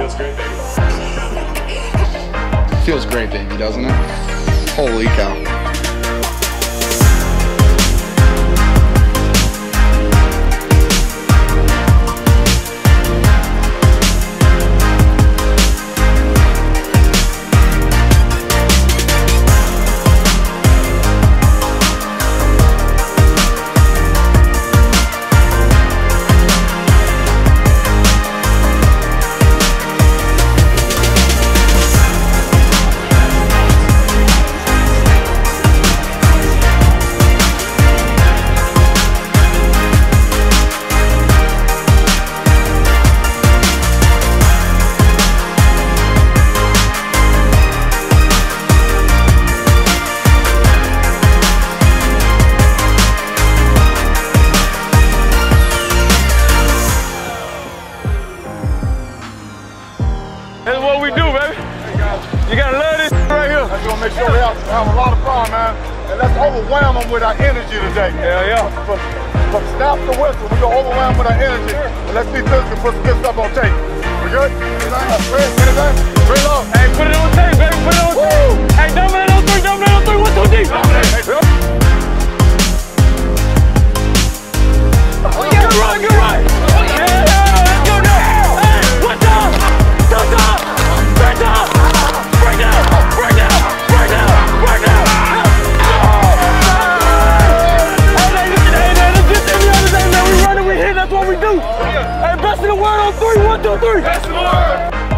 Feels great, baby. Feels great, baby, doesn't it? Holy cow. That's what we do, baby. You gotta love this right here. That's gonna make sure we have, have a lot of fun, man. And let's overwhelm them with our energy today. Yeah, yeah. From, from snap to whistle, we're gonna overwhelm with our energy. And let's see if this can put some good stuff on tape. We good? Anything? Anything? Up. Hey, put it on tape, baby. on three, one, two, three. That's more.